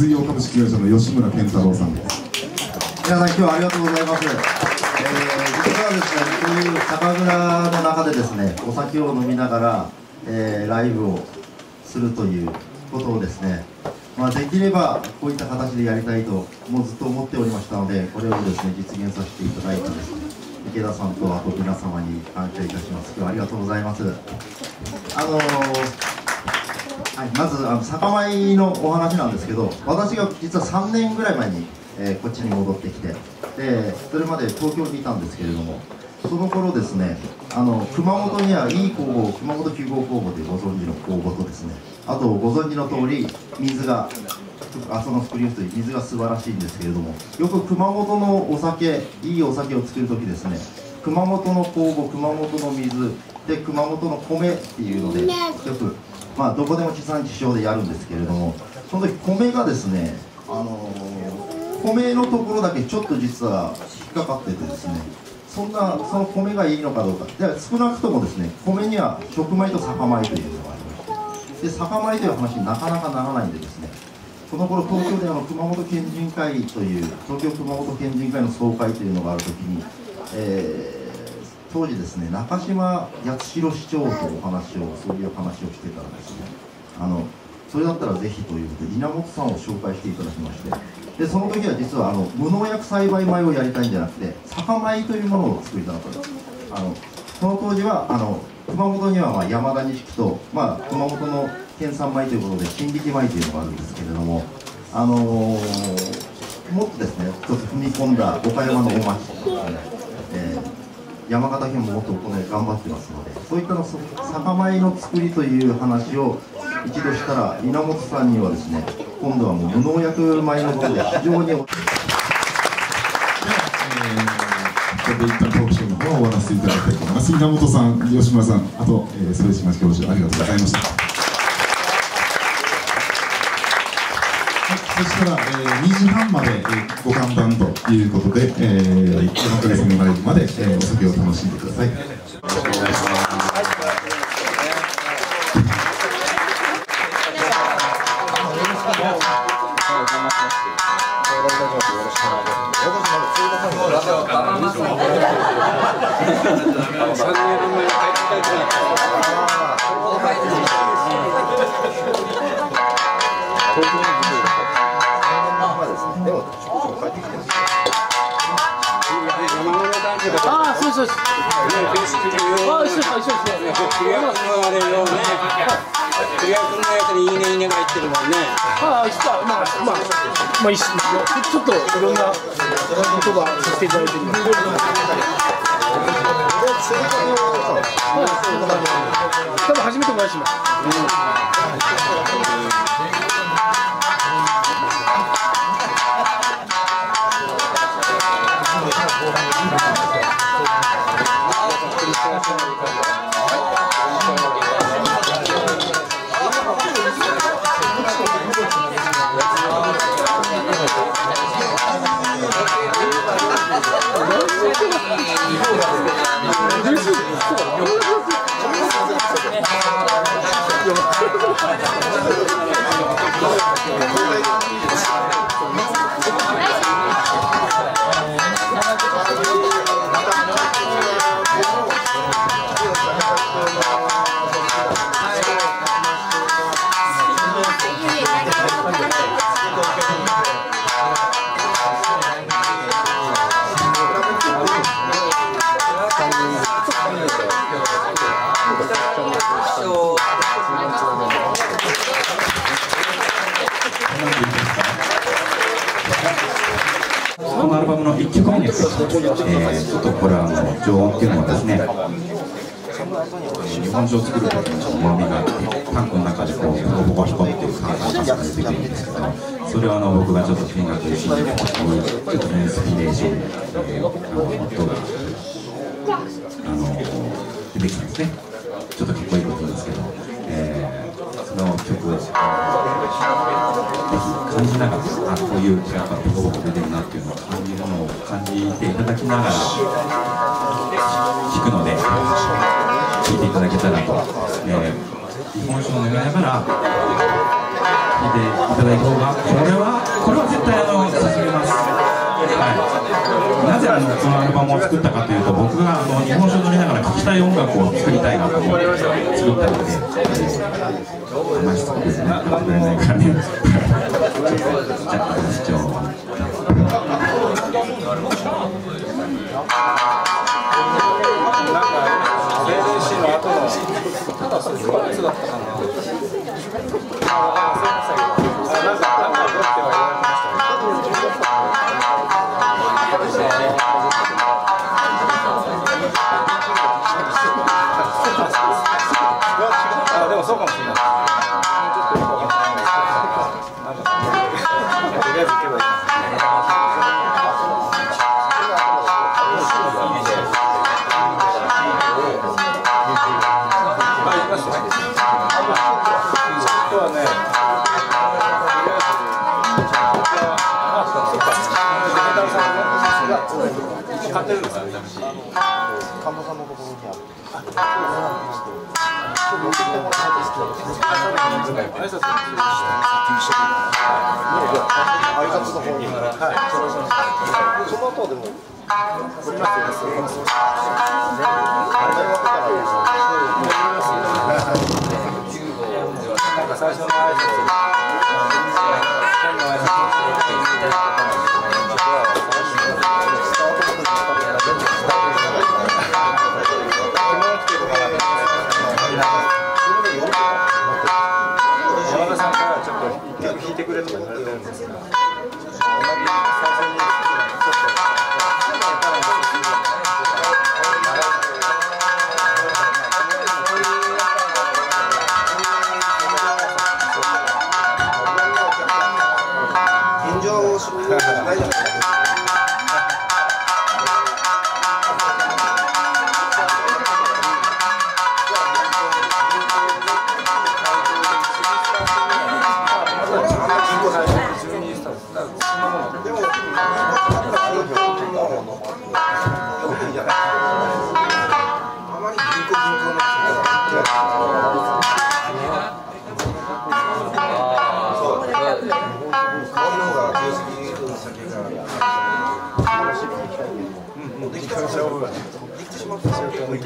水曜株式会社の吉村健太郎さんです。皆さん今日はありがとうございます、えー、実はですねこういう酒蔵の中でですねお酒を飲みながら、えー、ライブをするということをですねまあ、できればこういった形でやりたいともうずっと思っておりましたのでこれをですね実現させていただいてです。ね池田さんとあと皆様に感謝いたします。今日はありがとうございます。あのーはい、まずあの酒米のお話なんですけど私が実は3年ぐらい前に、えー、こっちに戻ってきてでそれまで東京にいたんですけれどもその頃ですねあの熊本にはいい工房熊本9号工房でご存知の工房とですねあとご存知の通り水があその作りをする水が素晴らしいんですけれどもよく熊本のお酒いいお酒を作る時ですね熊本の工房熊本の水で熊本の米っていうのでよくまあ、どこでも地産地消でやるんですけれどもその時米がですね、あのー、米のところだけちょっと実は引っかかっててですねそんなその米がいいのかどうか。で少なくともですね米には食米と酒米というのがありましてで酒米という話になかなかならないんでですねその頃東京であの熊本県人会という東京熊本県人会の総会というのがある時に、えー当時ですね中島八代市長とお話をそういう話をしてたらですね。あのそれだったらぜひということで稲本さんを紹介していただきまして。でその時は実はあの無農薬栽培米をやりたいんじゃなくて酒米というものを作りたかったです。あのその当時はあの熊本にはま山田錦と、まあ、熊本の県産米ということで新力米というのがあるんですけれどもあのー、もっとですね一つ踏み込んだ岡山のお町とかね、えー山形県ももっとこの頑張ってますのでそういったの酒米の作りという話を一度したら稲本さんにはですね今度はもう無農薬米のことで非常に。ここで一旦トークショーの方を終わらせていただきたいと思います稲本さん吉村さんあと、えー、それしま教授ありがとうございましたそしたら、えー、2時半まで、えー、ご看板ということで、えー、山鳥さんのライブまで、えー、お酒を楽しんでください。よろしくお願いします。あそうです。あ、一緒です。一緒です。クリア君のあれよね。クリア君のやつにいいねいいねが入ってるもんね。ああ、まあまあまあちょっといろんなことがさせていただいてる。多分初めてお会いします。のアルバムの1曲目です、えー、っとこれはあの常温っていうのはですね日本酒を作る時にうまみがあってタンクの中でこうボコボコっていう炭酸ガスが出てくるんですけどそれをあの僕がちょっと見学しにちょっとインスピレーション、えー、あの音があの出てきたんですねちょっとかっこいいことなんですけど、えー、その曲をぜひ感じながらあこういうやっ感じていただきながら聞くので聞いていただけたらと、えー、日本酒を飲みながら聞いていただいた方がこれはこれは絶対あの進めます、はい、なぜあのこのアルバムを作ったかというと僕があの日本酒を飲みながら聴きたい音楽を作りたいなと思って作ったのであんましつこくねやってくれないからね。じゃあ主張多分なんかあ買ってるんですよ。神田さんのところにある最初のポイ